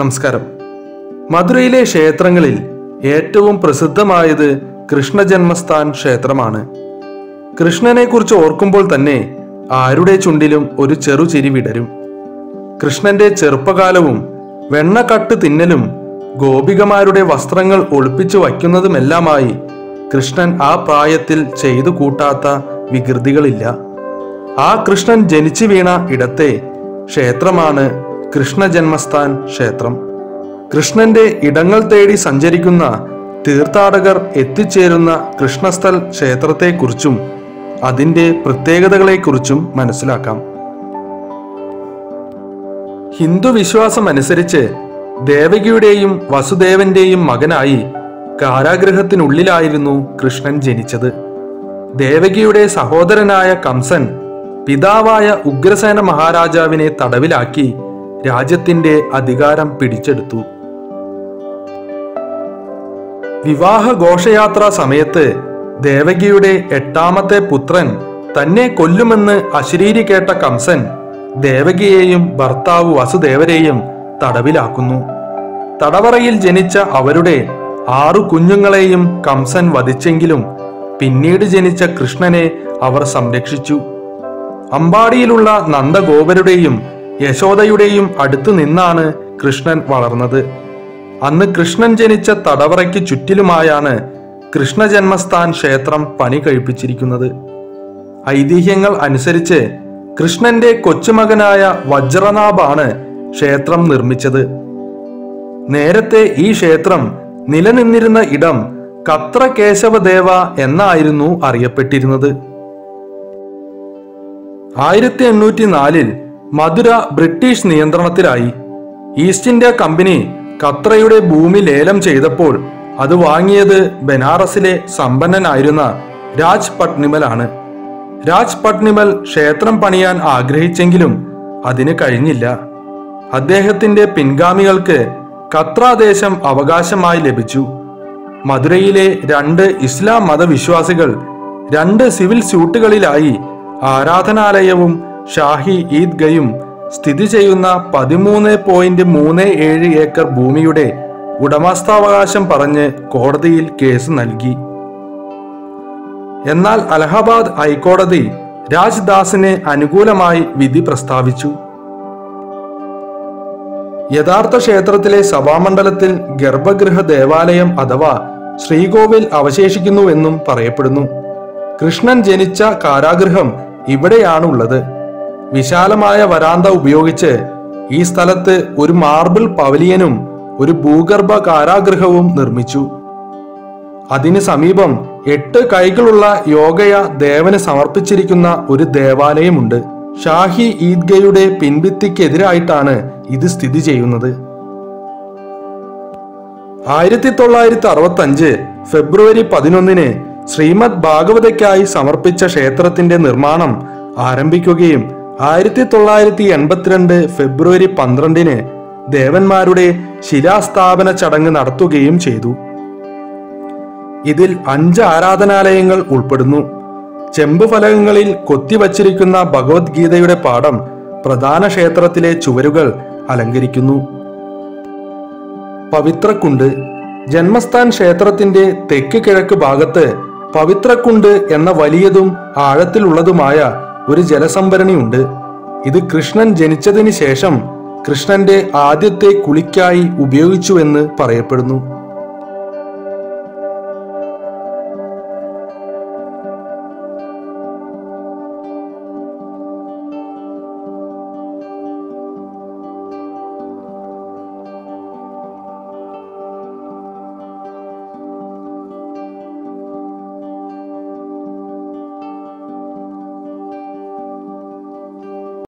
നമസ്കാരം. മധുരയിലെ ക്ഷേത്രങ്ങളിൽ ഏറ്റവും പ്രസിദ്ധമായത് കൃഷ്ണജന്മസ്ഥാൻ ക്ഷേത്രമാണ്. കൃഷ്ണനെ കുറിച്ച് ഓർക്കുമ്പോൾ തന്നെ ആരുടെ ചുണ്ടിലും ഒരു ചെറു ചിരി വിടരും. കൃഷ്ണന്റെ ചെറുപ്പകാലവും വെണ്ണക്കട്ട് തിന്നലും ഗോപികമാരുടെ വസ്ത്രങ്ങൾ ഒളിപ്പിച്ചു വയ്ക്കുന്നതുമെല്ലാമായി കൃഷ്ണൻ ആ പ്രായത്തിൽ ചെയ്തു കൂട്ടാത്ത വികൃതികളില്ല. ആ കൃഷ്ണൻ ജനിച്ചു വീണ ഇടത്തെ ക്ഷേത്രമാണ് കൃഷ്ണജന്മസ്ഥാൻ ക്ഷേത്രം. കൃഷ്ണന്റെ ഇടങ്ങൾ തേടി സഞ്ചരിക്കുന്ന തീർത്ഥാടകർ എത്തിച്ചേരുന്ന കൃഷ്ണസ്ഥൽ ക്ഷേത്രത്തെക്കുറിച്ചും അതിന്റെ പ്രത്യേകതകളെക്കുറിച്ചും മനസ്സിലാക്കാം. ഹിന്ദു വിശ്വാസം അനുസരിച്ച് ദേവകിയുടെയും വസുദേവന്റെയും മകനായി കാരാഗ്രഹത്തിനുള്ളിലായിരുന്നു കൃഷ്ണൻ ജനിച്ചത്. ദേവകിയുടെ സഹോദരനായ കംസൻ പിതാവായ ഉഗ്രസേന മഹാരാജാവിനെ തടവിലാക്കി രാജ്യത്തിന്റെ അധികാരം പിടിച്ചെടുത്തു. വിവാഹ ഘോഷയാത്രാ സമയത്ത് ദേവകിയുടെ എട്ടാമത്തെ പുത്രൻ തന്നെ കൊല്ലുമെന്ന് അശരീരി കേട്ട കംസൻ ദേവകിയെയും ഭർത്താവ് വസുദേവരെയും തടവിലാക്കുന്നു. തടവറയിൽ ജനിച്ച അവരുടെ ആറു കുഞ്ഞുങ്ങളെയും കംസൻ വധിച്ചെങ്കിലും പിന്നീട് ജനിച്ച കൃഷ്ണനെ അവർ സംരക്ഷിച്ചു. അമ്പാടിയിലുള്ള നന്ദഗോപരുടെയും യശോദയുടെയും അടുത്തു നിന്നാണ് കൃഷ്ണൻ വളർന്നത്. അന്ന് കൃഷ്ണൻ ജനിച്ച തടവറയ്ക്ക് ചുറ്റിലുമായാണ് കൃഷ്ണജന്മസ്ഥാൻ ക്ഷേത്രം പണി കഴിപ്പിച്ചിരിക്കുന്നത്. ഐതിഹ്യങ്ങൾ അനുസരിച്ച് കൃഷ്ണന്റെ കൊച്ചുമകനായ വജ്രനാഭാണ് ക്ഷേത്രം നിർമ്മിച്ചത്. നേരത്തെ ഈ ക്ഷേത്രം നിലനിന്നിരുന്ന ഇടം കത്ര കേശവദേവ എന്നായിരുന്നു അറിയപ്പെട്ടിരുന്നത്. ആയിരത്തി എണ്ണൂറ്റി നാലിൽ മധുര ബ്രിട്ടീഷ് നിയന്ത്രണത്തിലായി. ഈസ്റ്റ് ഇന്ത്യ കമ്പനി ഖത്രയുടെ ഭൂമി ലേലം ചെയ്തപ്പോൾ അത് വാങ്ങിയത് ബനാറസിലെ സമ്പന്നനായിരുന്ന രാജ് പട്നിമലാണ് രാജ് പട്നിമൽ ക്ഷേത്രം പണിയാൻ ആഗ്രഹിച്ചെങ്കിലും അതിന് കഴിഞ്ഞില്ല. അദ്ദേഹത്തിന്റെ പിൻഗാമികൾക്ക് ഖത്രാദേശം അവകാശമായി ലഭിച്ചു. മധുരയിലെ രണ്ട് ഇസ്ലാം മതവിശ്വാസികൾ രണ്ട് സിവിൽ സ്യൂട്ടുകളിലായി ആരാധനാലയവും ഷാഹി ഈദ്ഗയും സ്ഥിതി ചെയ്യുന്ന പതിമൂന്ന് പോയിന്റ് മൂന്ന് ഏഴ് ഏക്കർ ഭൂമിയുടെ ഉടമസ്ഥാവകാശം പറഞ്ഞ് കോടതിയിൽ കേസ് നൽകി. എന്നാൽ അലഹബാദ് ഹൈക്കോടതി രാജ്ദാസിന് അനുകൂലമായി വിധി പ്രസ്താവിച്ചു. യഥാർത്ഥ ക്ഷേത്രത്തിലെ സഭാമണ്ഡലത്തിൽ ഗർഭഗൃഹ ദേവാലയം അഥവാ ശ്രീകോവിൽ അവശേഷിക്കുന്നുവെന്നും പറയപ്പെടുന്നു. കൃഷ്ണൻ ജനിച്ച കാരാഗൃഹം ഇവിടെയാണുള്ളത്. വിശാലമായ വരാന്ത ഉപയോഗിച്ച് ഈ സ്ഥലത്ത് ഒരു മാർബിൾ പവലിയനും ഒരു ഭൂഗർഭ കാരാഗൃഹവും നിർമ്മിച്ചു. അതിന് സമീപം എട്ട് കൈകളുള്ള യോഗയ ദേവന് സമർപ്പിച്ചിരിക്കുന്ന ഒരു ദേവാലയമുണ്ട്. ഷാഹി ഈദ്ഗയുടെ പിൻഭിത്തിക്കെതിരായിട്ടാണ് ഇത് സ്ഥിതി ചെയ്യുന്നത്. ആയിരത്തി തൊള്ളായിരത്തി അറുപത്തി അഞ്ച് ഫെബ്രുവരി പതിനൊന്നിന് ശ്രീമദ് ഭാഗവതയ്ക്കായി സമർപ്പിച്ച ക്ഷേത്രത്തിന്റെ നിർമ്മാണം ആരംഭിക്കുകയും ആയിരത്തി തൊള്ളായിരത്തി എൺപത്തിരണ്ട് ഫെബ്രുവരി പന്ത്രണ്ടിന് ദേവന്മാരുടെ ശിലാസ്ഥാപന ചടങ്ങ് നടത്തുകയും ചെയ്തു. ഇതിൽ അഞ്ച് ആരാധനാലയങ്ങൾ ഉൾപ്പെടുന്നു. ചെമ്പ് ഫലകങ്ങളിൽ കൊത്തിവച്ചിരിക്കുന്ന ഭഗവത്ഗീതയുടെ പാഠം പ്രധാന ക്ഷേത്രത്തിലെ ചുവരുകൾ അലങ്കരിക്കുന്നു. പവിത്രക്കുണ്ട് ജന്മസ്ഥാൻ ക്ഷേത്രത്തിന്റെ തെക്ക് കിഴക്ക് ഭാഗത്ത് പവിത്രക്കുണ്ട് എന്ന വലിയതും ആഴത്തിലുള്ളതുമായ ഒരു ജലസംഭരണിയുണ്ട്. ഇത് കൃഷ്ണൻ ജനിച്ചതിന് ശേഷം കൃഷ്ണന്റെ ആദ്യത്തെ കുളിക്കായി ഉപയോഗിച്ചുവെന്ന് പറയപ്പെടുന്നു.